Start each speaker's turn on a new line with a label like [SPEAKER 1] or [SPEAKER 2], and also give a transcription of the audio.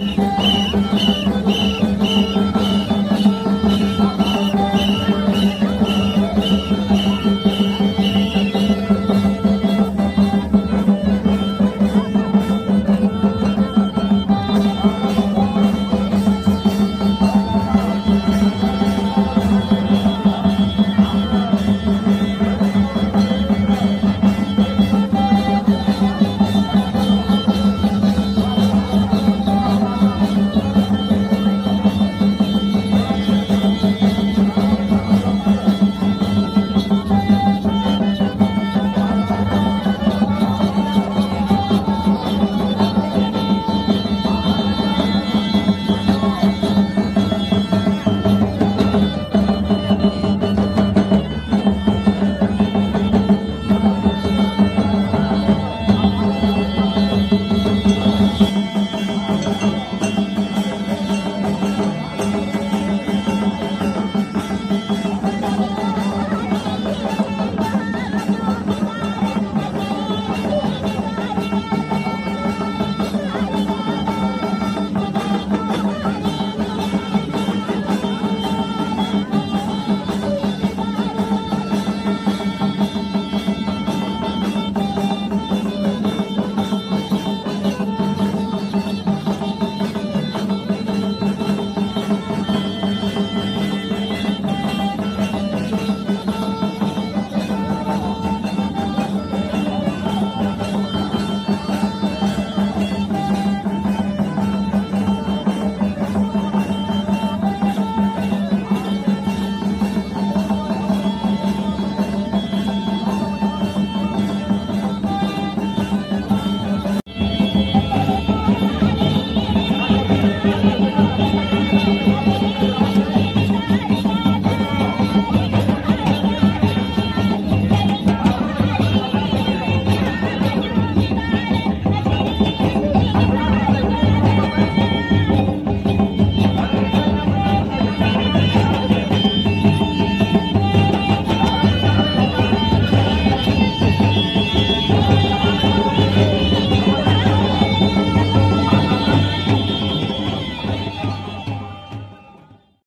[SPEAKER 1] Música